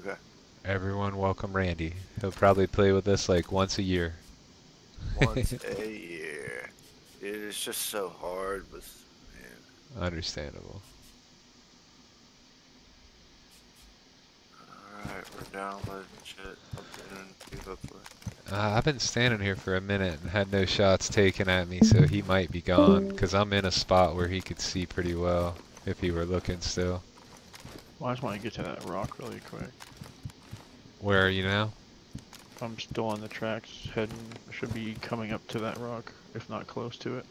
Okay. Everyone welcome Randy. He'll probably play with us like once a year. Once a year. Dude, it's just so hard with, man. Understandable. Alright, we're downloading shit. Updating, keep. Uh, I've been standing here for a minute and had no shots taken at me, so he might be gone. Because I'm in a spot where he could see pretty well if he were looking still. Well, I just want to get to that rock really quick. Where are you now? I'm still on the tracks, heading, should be coming up to that rock, if not close to it.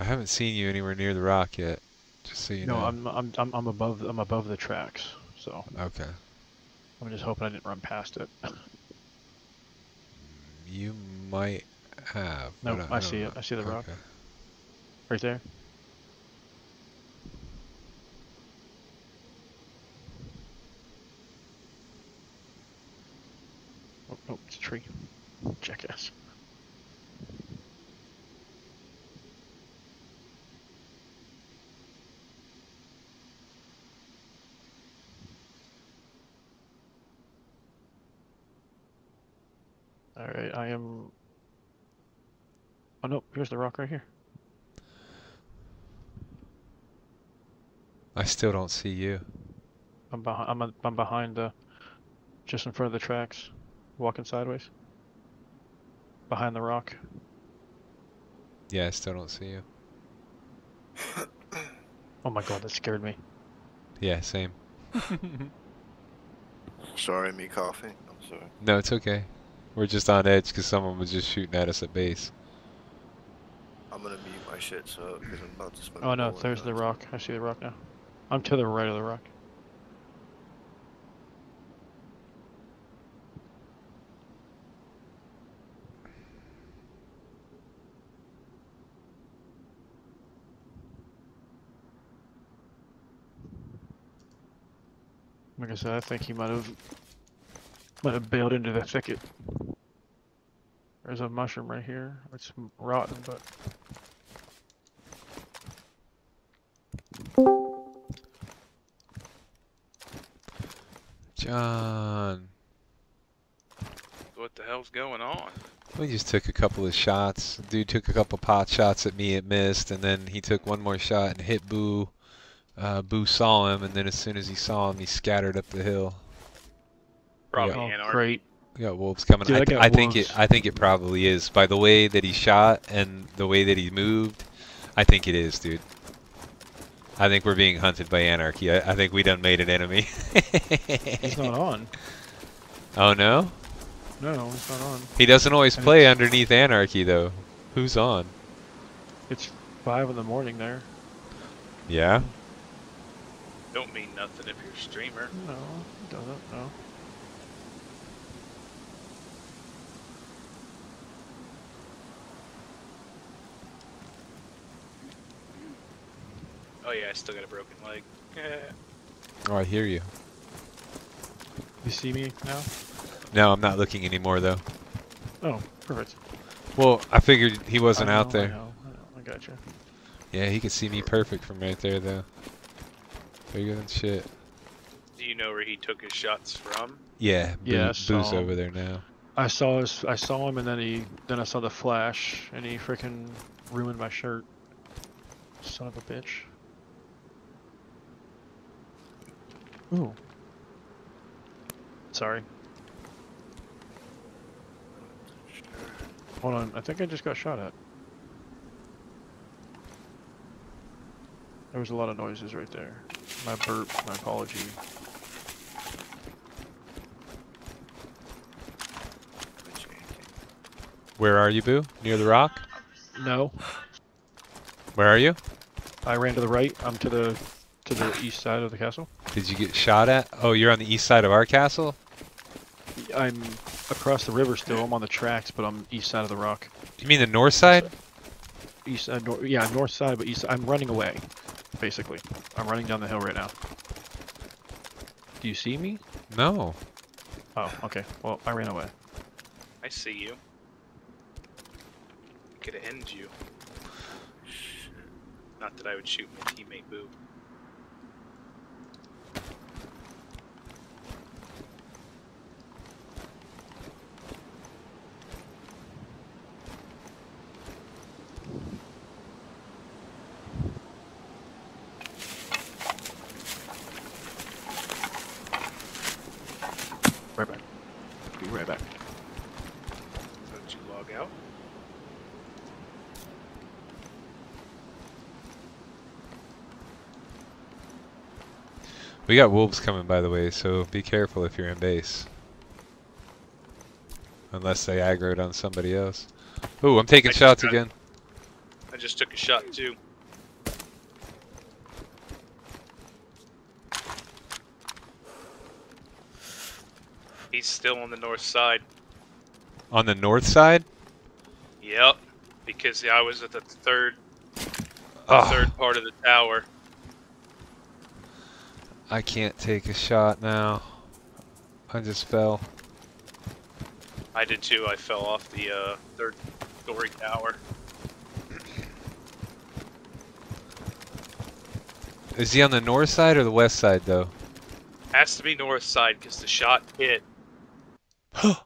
I haven't seen you anywhere near the rock yet. Just so you no, know. I'm, I'm I'm I'm above I'm above the tracks, so Okay. I'm just hoping I didn't run past it. You might have. No, but I don't see it. I see the rock. Okay. right there. Oh, oh, it's a tree. Jackass. Alright, I am... Oh no, here's the rock right here. I still don't see you. I'm behind. I'm, a, I'm behind the, just in front of the tracks, walking sideways. Behind the rock. Yeah, I still don't see you. Oh my god, that scared me. Yeah, same. Sorry, me coughing. I'm sorry. No, it's okay. We're just on edge because someone was just shooting at us at base. I'm gonna mute my shit so because I'm about to spend. Oh no, there's the rock. I see the rock now. I'm to the right of the rock. Like I said, I think he might have might have bailed into the thicket. There's a mushroom right here. It's rotten, but John. What the hell's going on? We just took a couple of shots. Dude took a couple pot shots at me, it missed, and then he took one more shot and hit Boo. Uh, Boo saw him, and then as soon as he saw him, he scattered up the hill. Probably oh, Anarchy. great. We got wolves coming. Dude, I, I th- got I think it. I think it probably is by the way that he shot and the way that he moved. I think it is, dude. I think we're being hunted by anarchy. I, I think we done made an enemy. He's not on. oh no, No, he's not on. he doesn't always And play underneath anarchy though. Who's on? It's five in the morning there. Yeah. Don't mean nothing if you're a streamer. No, it doesn't. No. Oh yeah, I still got a broken leg. Oh, I hear you. You see me now? No, I'm not looking anymore though. Oh, perfect. Well, I figured he wasn't I out know, I there. know, I know, I gotcha. Yeah, he could see me perfect from right there though. Bigger than shit. Do you know where he took his shots from? Yeah, Boo, Yeah, I Boo's saw over there now. I saw his, I saw him, and then he, then I saw the flash, and he freaking ruined my shirt. Son of a bitch. Ooh. Sorry. Hold on, I think I just got shot at. There was a lot of noises right there. My burp, my apology. Where are you, Boo? Near the rock? No. Where are you? I ran to the right. I'm to the to the east side of the castle. Did you get shot at? Oh, you're on the east side of our castle? I'm across the river still. I'm on the tracks, but I'm east side of the rock. You mean the north side? East, uh, nor- yeah, north side, but east. I'm running away, basically. I'm running down the hill right now. Do you see me? No. Oh, okay. Well, I ran away. I see you. Could end you. Not that I would shoot my teammate Boo. Right back. Be right back. Don't you log out? We got wolves coming, by the way, so be careful if you're in base. Unless they aggroed on somebody else. Ooh, I'm taking I shots got- again. I just took a shot too. He's still on the north side. On the north side? Yep. Because I was at the third Oh, third part of the tower. I can't take a shot now. I just fell. I did too. I fell off the uh, third story tower. Is he on the north side or the west side, though? Has to be north side because the shot hit.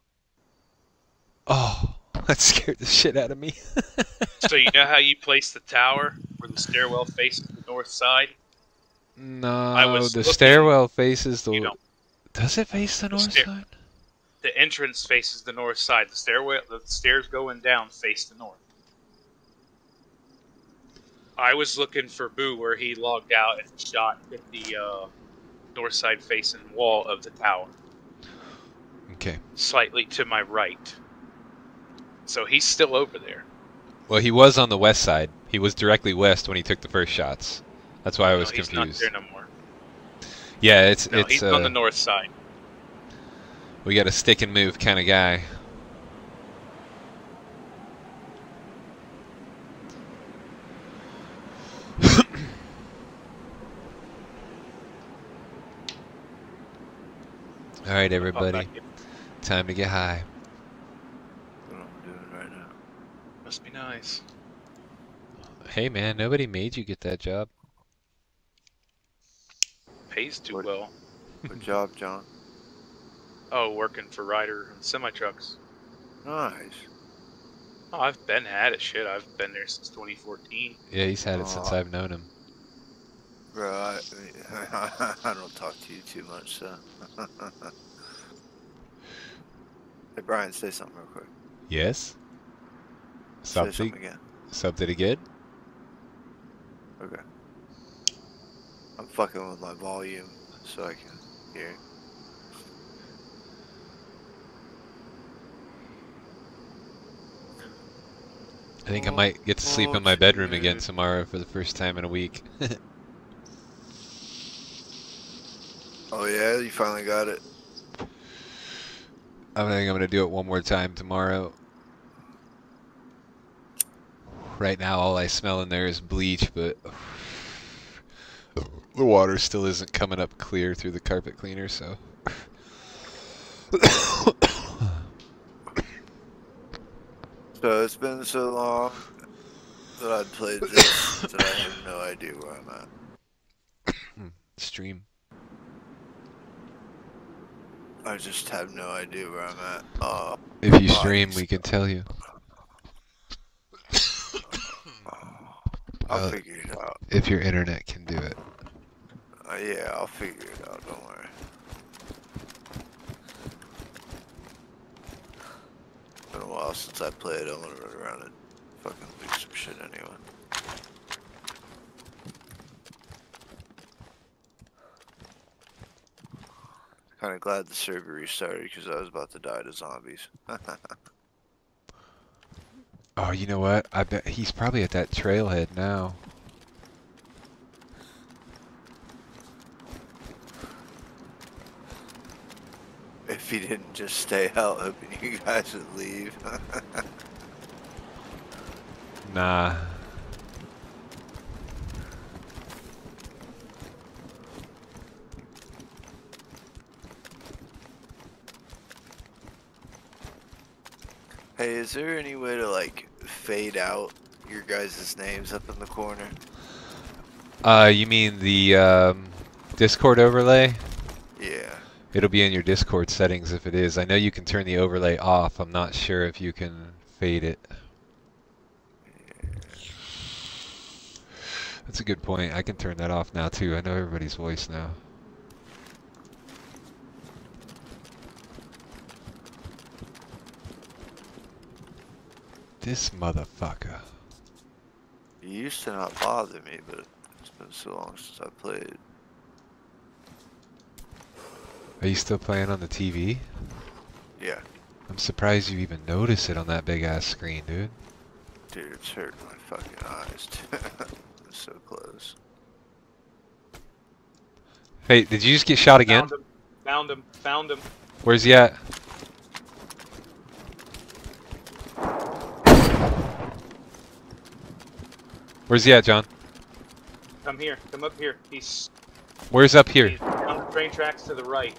Oh, that scared the shit out of me. so you know how you place the tower where the stairwell faces the north side? No, the looking- stairwell faces the. You know, Does it face the north stair- side? the entrance faces the north side. The stairway, the stairs going down face the north. I was looking for Boo where he logged out and shot hit the uh, north side facing wall of the tower, Okay. slightly to my right. So he's still over there. Well, he was on the west side. He was directly west when he took the first shots. That's why I was no, he's confused. not there no more. Yeah, it's No, it's he's uh, on the north side. we got a stick and move kind of guy. All right, everybody, time to get high. What I'm doing right now. Must be nice. Hey, man, nobody made you get that job. Pays too What- well. Good job, John. Oh, working for Ryder and semi trucks. Nice. Oh, I've been at it. Shit, I've been there since 2014. Yeah, he's had it since I've known him. Bro, I, I don't talk to you too much, so. hey, Brian, say something real quick. Yes. Say Something. something again. Something again. Okay. I'm fucking with my volume so I can hear. I think I oh, might get to sleep in oh, my bedroom again tomorrow for the first time in a week. Oh yeah, you finally got it. I think I'm gonna do it one more time tomorrow. Right now, all I smell in there is bleach, but the water still isn't coming up clear through the carpet cleaner, so. So it's been so long that I've played this that I have no idea where I'm at. Stream. I just have no idea where I'm at. Uh, If you Oh, stream, we can tell you. I'll Uh, figure it out. If your internet can do it. Uh, yeah, I'll figure it out. Don't worry. Been a while since I played. I'm gonna run around and fucking do some shit anyway. Kind of glad the server restarted because I was about to die to zombies. Oh, you know what? I bet he's probably at that trailhead now. If he didn't just stay out, hoping you guys would leave. Nah. hey, is there any way to like fade out your guys' names up in the corner? Uh, you mean the um, Discord overlay? It'll be in your Discord settings if it is. I know you can turn the overlay off. I'm not sure if you can fade it. That's a good point. I can turn that off now too. I know everybody's voice now. This motherfucker. You used to not bother me, but it's been so long since I played. Are you still playing on the TV? Yeah, I'm surprised you even notice it on that big ass screen, dude. dude, it's hurting my fucking eyes. it's so close. Hey, did you just get shot again? Found him. Found him. Found him. Where's he at? Where's he at, John? Come here. Come up here. He's, Where's up here? he's on the train tracks to the right.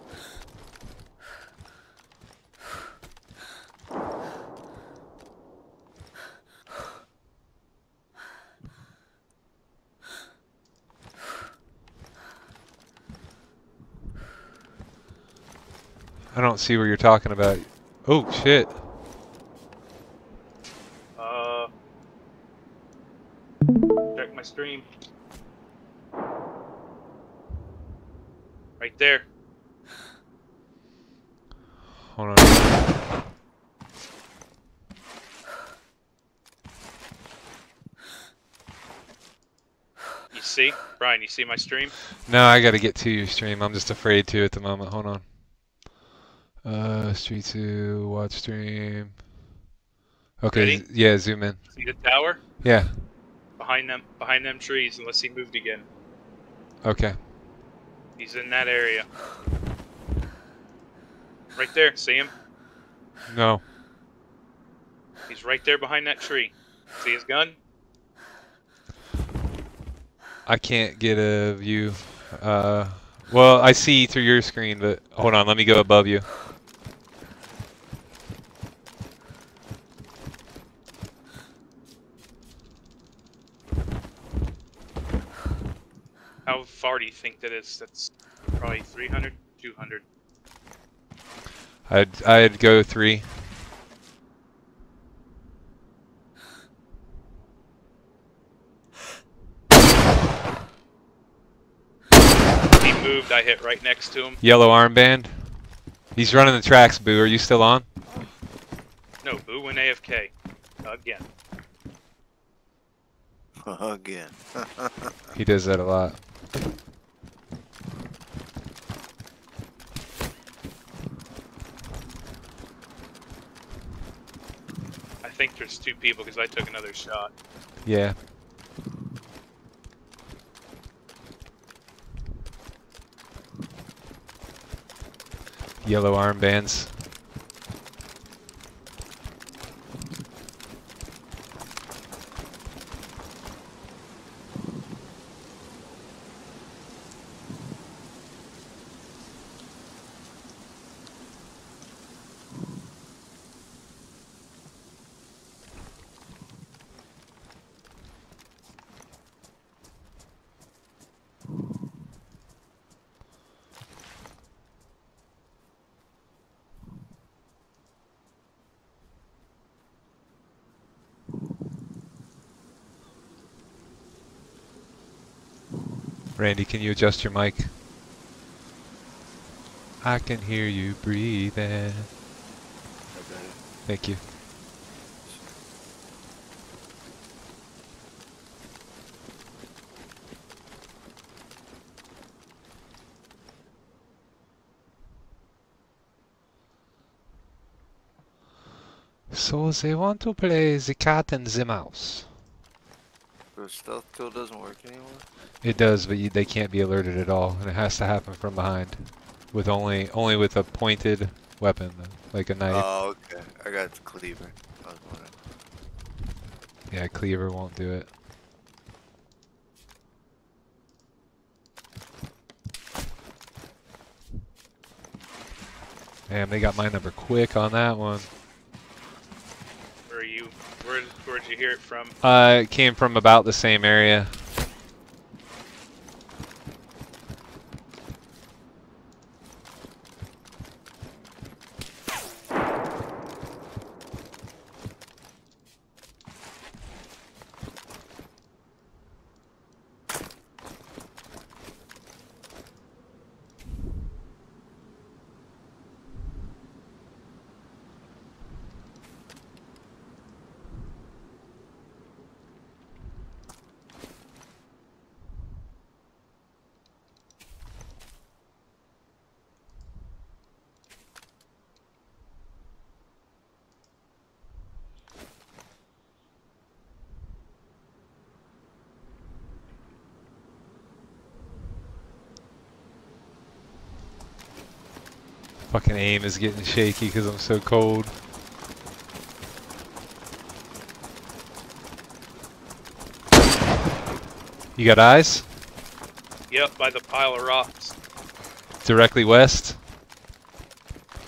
I don't see where you're talking about. Oh, shit. Uh, check my stream. Right there. Hold on. You see, Brian? You see my stream? No, I gotta get to your stream. I'm just afraid to at the moment. Hold on. Uh, Street 2, watch stream. Okay, Ready? yeah, zoom in. See the tower Yeah, behind them, behind them trees, unless he moved again. okay. He's in that area. Right there. See him? No. He's right there behind that tree. See his gun? I can't get a view. Uh, well, I see through your screen, but hold on, let me go above you. How far do you think that is? That's probably 300, 200. I'd I'd go three. He moved. I hit right next to him. Yellow armband. He's running the tracks. Boo, are you still on? No, Boo went AFK. Again. Again. He does that a lot. I think there's two people because I took another shot. Yeah. Yellow armbands. Randy, can you adjust your mic? I can hear you breathing. Thank you. So they want to play the cat and the mouse. The stealth kill doesn't work anymore. It does, but you, they can't be alerted at all, and it has to happen from behind. with only only with a pointed weapon, like a knife. Oh, okay. I got the cleaver. I was wondering. yeah, cleaver won't do it. Damn, they got my number quick on that one. Where'd you hear it from? Uh, it came from about the same area. Fucking aim is getting shaky because I'm so cold. You got eyes? Yep, by the pile of rocks. Directly west?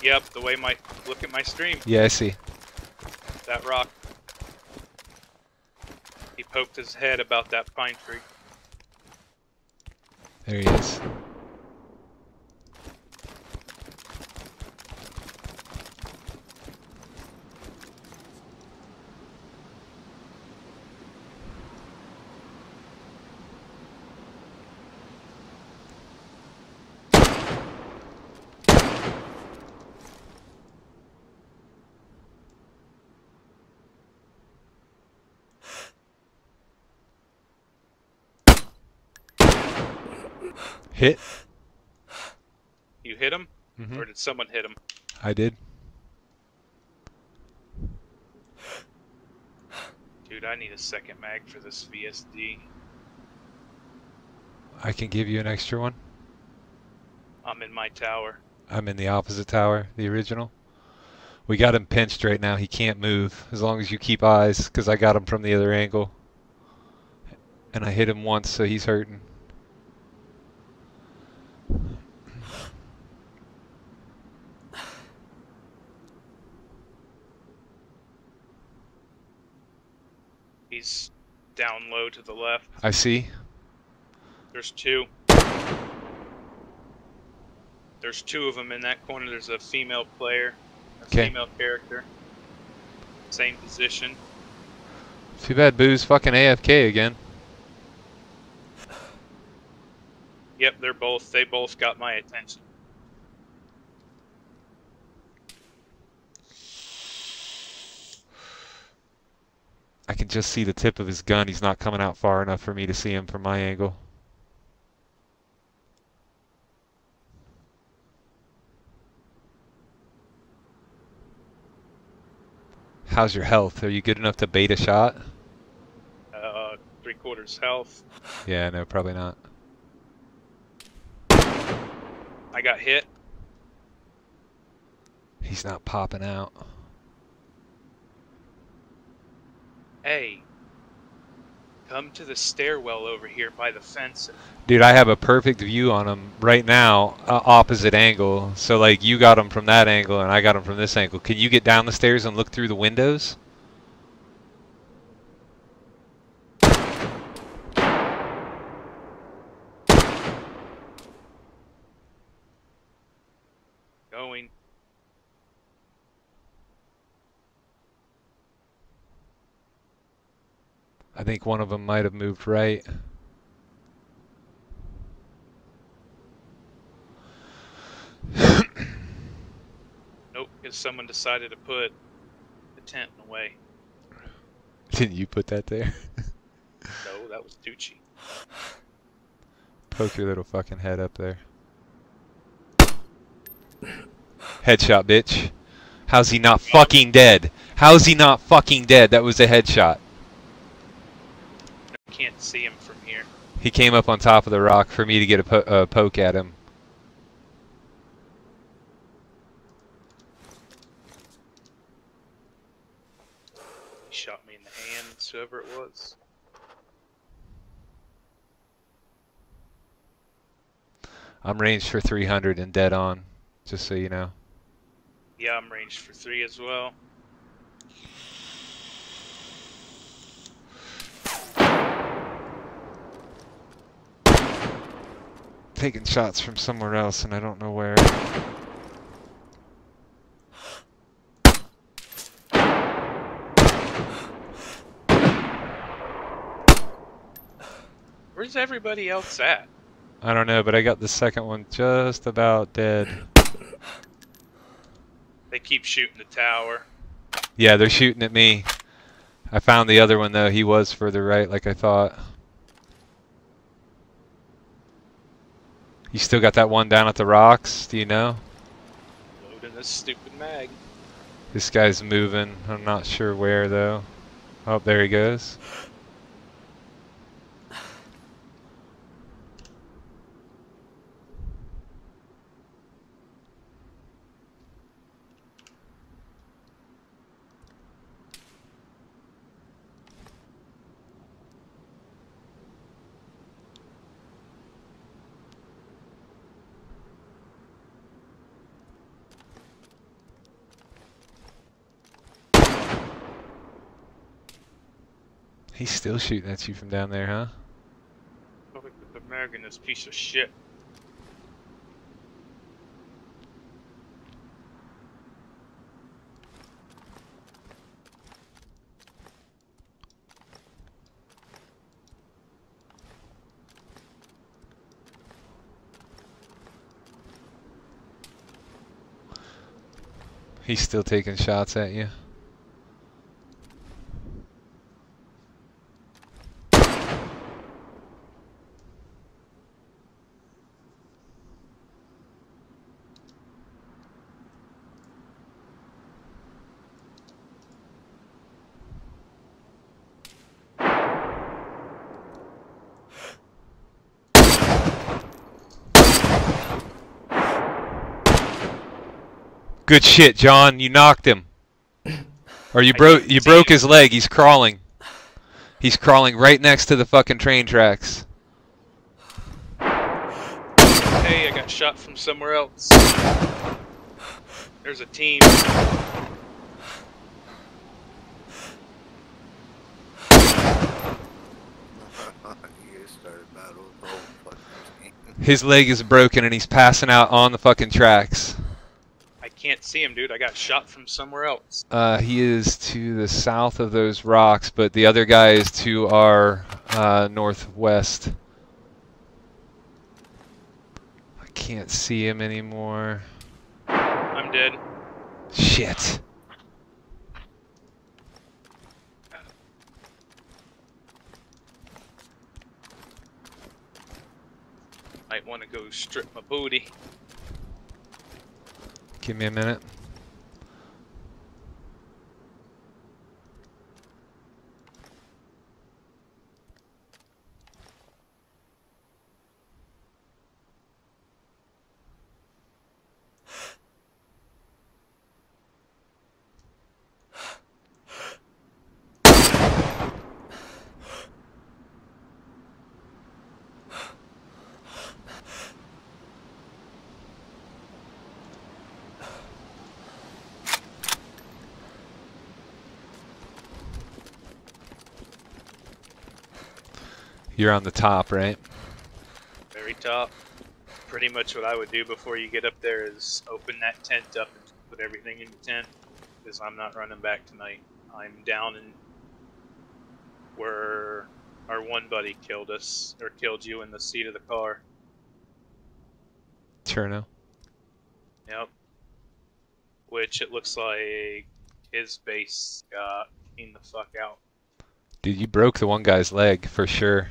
Yep, the way my look at my stream. Yeah, I see. That rock. He poked his head about that pine tree. There he is. Hit? You hit him, hmm or did someone hit him? I did. Dude, I need a second mag for this VSD. I can give you an extra one. I'm in my tower. I'm in the opposite tower, the original. We got him pinched right now. He can't move as long as you keep eyes, because I got him from the other angle. And I hit him once, so he's hurting. He's down low to the left. I see. There's two. There's two of them in that corner. There's a female player, a 'Kay. female character. Same position. Too bad Boo's fucking AFK again. Yep, they're both. They both got my attention. Can just see the tip of his gun. He's not coming out far enough for me to see him from my angle. How's your health? Are you good enough to bait a shot? Uh, three quarters health. Yeah, no, probably not. I got hit. He's not popping out. Hey, come to the stairwell over here by the fence. Dude, I have a perfect view on them right now, uh, opposite angle. So, like, you got them from that angle, and I got them from this angle. Can you get down the stairs and look through the windows? Going. I think one of them might have moved right. Nope, because someone decided to put the tent in away. Didn't you put that there? No, that was Tucci. Poke your little fucking head up there. Headshot, bitch. How's he not fucking dead? How's he not fucking dead? That was a headshot. He came up on top of the rock for me to get a, po a poke at him. He shot me in the hands, whoever it was. I'm ranged for 300 and dead on, just so you know. Yeah, I'm ranged for 3 as well. Taking shots from somewhere else and I don't know where. Where's everybody else at? I don't know, but I got the second one just about dead. They keep shooting the tower. Yeah, they're shooting at me. I found the other one though. He was further right, like I thought. You still got that one down at the rocks? Do you know? Loading this stupid mag. This guy's moving. I'm not sure where though. Oh, there he goes. He's still shooting at you from down there, huh? Look at the in this piece of shit. He's still taking shots at you. Good shit, John. You knocked him. Or you broke you broke his leg. He's crawling. He's crawling right next to the fucking train tracks. Hey, I got shot from somewhere else. There's a team. you started battle with the whole fucking team. His leg is broken and he's passing out on the fucking tracks. Can't see him, dude. I got shot from somewhere else. Uh, he is to the south of those rocks, but the other guy is to our uh, northwest. I can't see him anymore. I'm dead. Shit. Might want to go strip my booty. Give me a minute. You're on the top, right? Very top. Pretty much what I would do before you get up there is open that tent up and put everything in the tent. Because I'm not running back tonight. I'm down in where our one buddy killed us, or killed you in the seat of the car. Cherno. Yep. Which it looks like his base got cleaned the fuck out. Dude, you broke the one guy's leg for sure.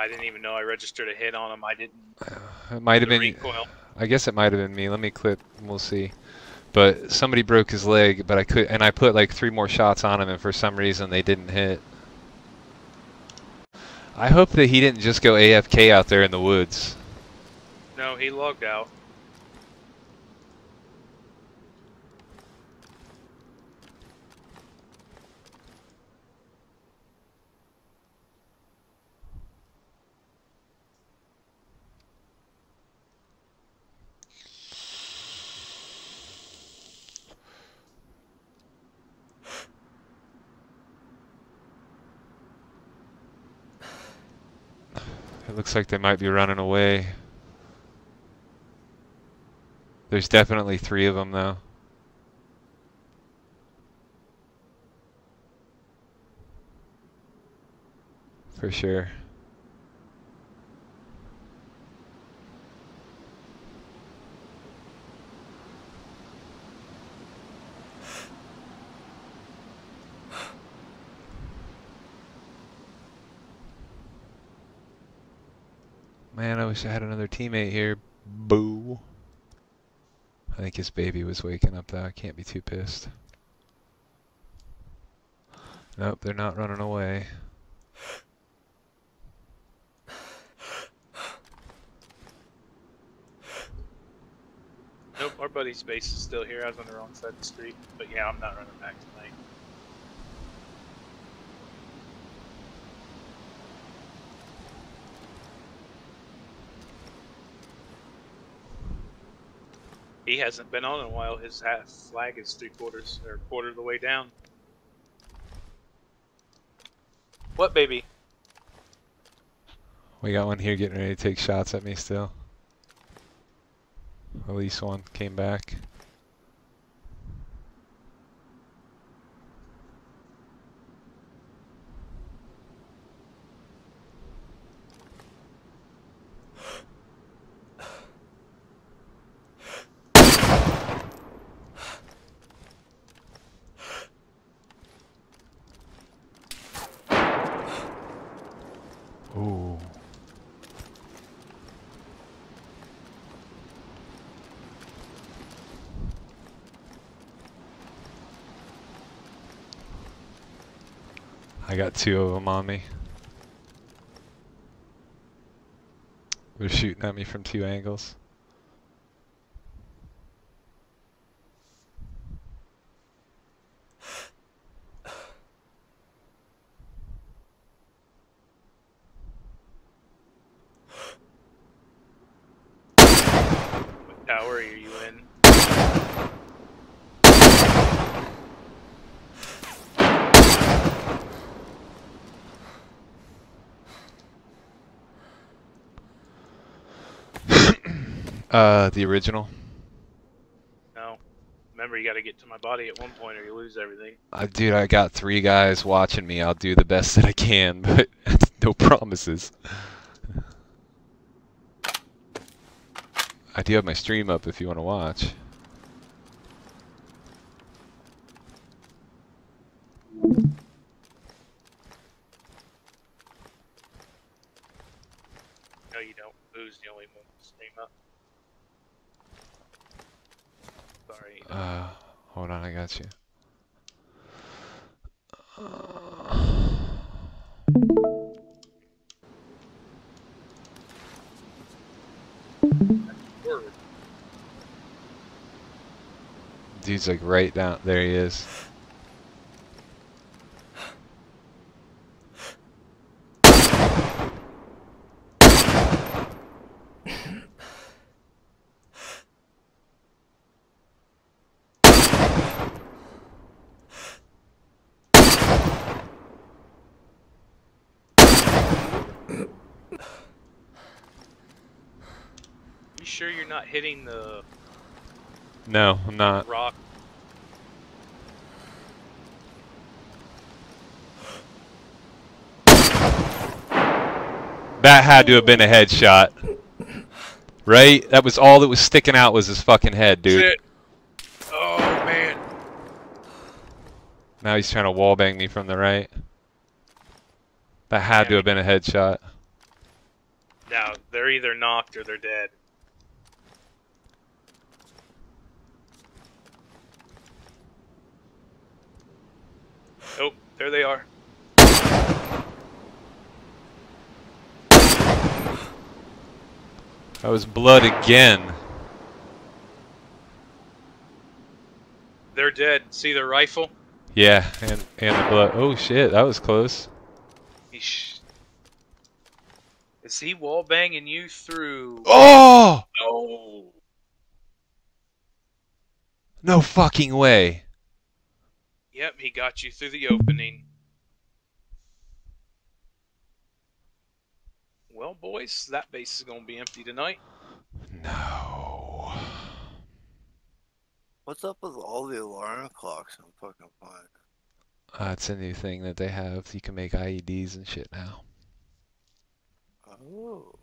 I didn't even know I registered a hit on him. I didn't. It might have been. recoil. I guess it might have been me. Let me clip. and We'll see. But somebody broke his leg, but I could, and I put like three more shots on him, and for some reason they didn't hit. I hope that he didn't just go AFK out there in the woods. No, he logged out. It looks like they might be running away. There's definitely three of them though. For sure. Man, I wish I had another teammate here. Boo. I think his baby was waking up though. I can't be too pissed. Nope, they're not running away. Nope, our buddy's base is still here. I was on the wrong side of the street. But yeah, I'm not running back tonight. He hasn't been on in a while. His flag is three quarters or quarter of the way down. What baby? We got one here getting ready to take shots at me still. At least one came back. Ooh. I got two of them on me. They're shooting at me from two angles. What tower are you in? Uh, the original. No. Remember, you got to get to my body at one point, or you lose everything. Uh, dude, I got three guys watching me. I'll do the best that I can, but no promises. I do have my stream up if you want to watch. No, you don't. Boo's the only one to stream up. Sorry. Uh, hold on, I got you. Word. Dude's like right down. There he is. You sure you're not hitting the No, I'm not. rock? That had to have been a headshot. Right? That was all that was sticking out was his fucking head, dude. Shit. Oh man. Now he's trying to wallbang me from the right. That had to have been a headshot. Now they're either knocked or they're dead. Oh, there they are. That was blood again. They're dead. See their rifle? Yeah, and and the blood. Oh shit, that was close. Is he wall banging you through? Oh! No. No fucking way. Yep, he got you through the opening. Well, boys, that base is gonna be empty tonight. No. What's up with all the alarm clocks in fucking planet? Uh, it's a new thing that they have. You can make IEDs and shit now. Oh.